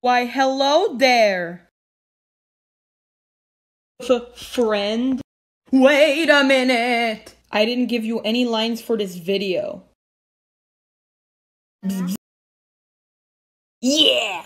Why, hello there. F friend? Wait a minute! I didn't give you any lines for this video. Yeah!